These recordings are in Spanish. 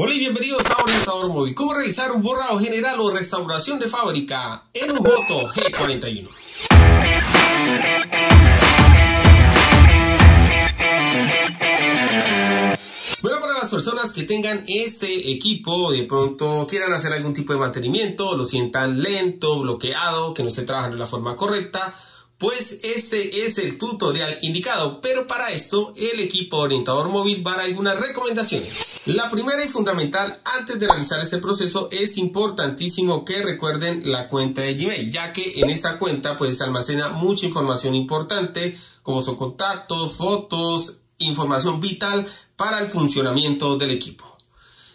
Hola y bienvenidos a Orientador Móvil. ¿Cómo realizar un borrado general o restauración de fábrica en un Moto G41? Bueno, para las personas que tengan este equipo, de pronto quieran hacer algún tipo de mantenimiento, lo sientan lento, bloqueado, que no esté trabajando de la forma correcta, pues este es el tutorial indicado, pero para esto el equipo orientador móvil va a dar algunas recomendaciones. La primera y fundamental antes de realizar este proceso es importantísimo que recuerden la cuenta de Gmail, ya que en esta cuenta pues almacena mucha información importante como son contactos, fotos, información vital para el funcionamiento del equipo.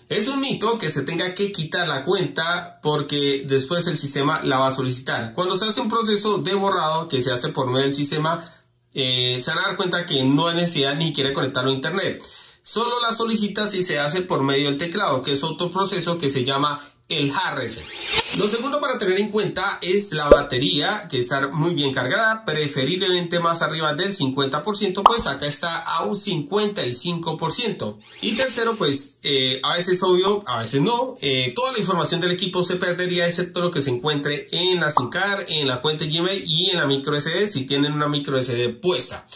Es un mito que se tenga que quitar la cuenta porque después el sistema la va a solicitar. Cuando se hace un proceso de borrado que se hace por medio del sistema, eh, se van a dar cuenta que no hay necesidad ni quiere conectarlo a internet. Solo la solicita si se hace por medio del teclado, que es otro proceso que se llama el reset. Lo segundo para tener en cuenta es la batería, que está muy bien cargada, preferiblemente más arriba del 50%, pues acá está a un 55%. Y tercero, pues eh, a veces obvio, a veces no, eh, toda la información del equipo se perdería excepto lo que se encuentre en la SIM card, en la cuenta Gmail y en la micro SD si tienen una micro SD puesta.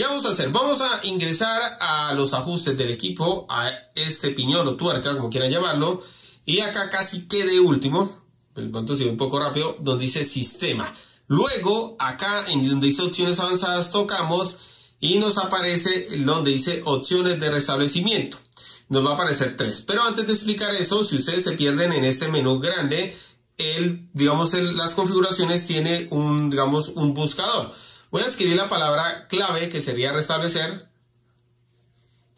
¿Qué vamos a hacer? Vamos a ingresar a los ajustes del equipo, a este piñón o tuerca, como quieran llamarlo, y acá casi quede último, el punto sigue un poco rápido, donde dice sistema. Luego, acá en donde dice opciones avanzadas, tocamos y nos aparece donde dice opciones de restablecimiento. Nos va a aparecer tres. Pero antes de explicar eso, si ustedes se pierden en este menú grande, el, digamos, las configuraciones tiene un, digamos, un buscador. Voy a escribir la palabra clave que sería restablecer.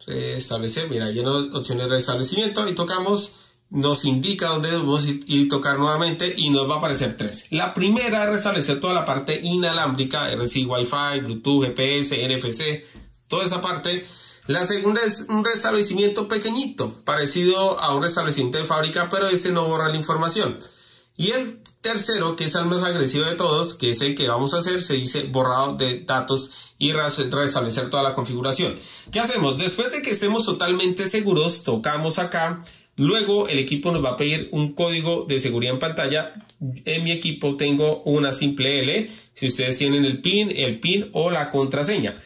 Restablecer, mira, lleno opciones de restablecimiento y tocamos nos indica dónde debemos ir y tocar nuevamente y nos va a aparecer tres. La primera es restablecer toda la parte inalámbrica, RC Wi-Fi, Bluetooth, GPS, NFC, toda esa parte. La segunda es un restablecimiento pequeñito, parecido a un restablecimiento de fábrica, pero este no borra la información. Y el tercero, que es el más agresivo de todos, que es el que vamos a hacer, se dice borrado de datos y restablecer toda la configuración. ¿Qué hacemos? Después de que estemos totalmente seguros, tocamos acá Luego el equipo nos va a pedir un código de seguridad en pantalla. En mi equipo tengo una simple L. Si ustedes tienen el PIN, el PIN o la contraseña.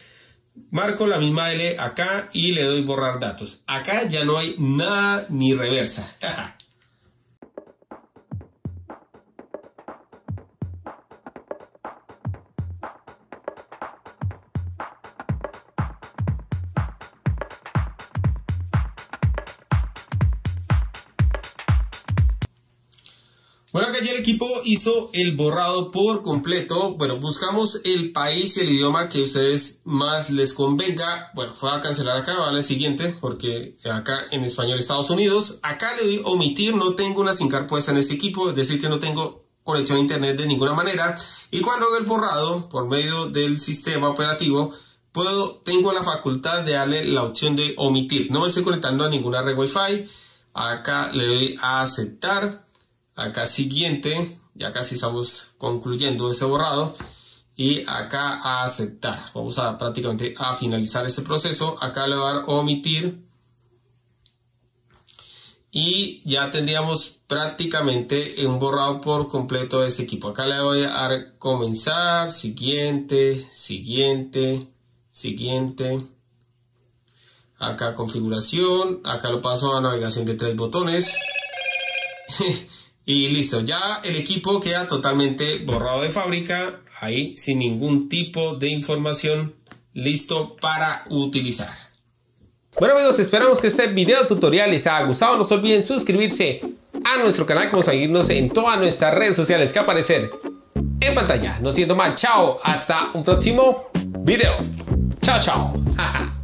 Marco la misma L acá y le doy borrar datos. Acá ya no hay nada ni reversa. Bueno, acá ya el equipo hizo el borrado por completo. Bueno, buscamos el país y el idioma que a ustedes más les convenga. Bueno, fue a cancelar acá, vale, siguiente, porque acá en español Estados Unidos. Acá le doy omitir, no tengo una SIM card puesta en este equipo, es decir, que no tengo conexión a internet de ninguna manera. Y cuando hago el borrado por medio del sistema operativo, puedo, tengo la facultad de darle la opción de omitir. No me estoy conectando a ninguna red Wi-Fi. Acá le doy a aceptar acá siguiente, ya casi estamos concluyendo ese borrado y acá a aceptar. Vamos a prácticamente a finalizar este proceso. Acá le voy a dar omitir y ya tendríamos prácticamente un borrado por completo de este equipo. Acá le voy a dar comenzar, siguiente, siguiente, siguiente. Acá configuración, acá lo paso a navegación de tres botones. Y listo, ya el equipo queda totalmente borrado de fábrica, ahí sin ningún tipo de información, listo para utilizar. Bueno amigos, esperamos que este video tutorial les haya gustado. No se olviden suscribirse a nuestro canal, como seguirnos en todas nuestras redes sociales que aparecen en pantalla. No siendo más, chao, hasta un próximo video. Chao, chao.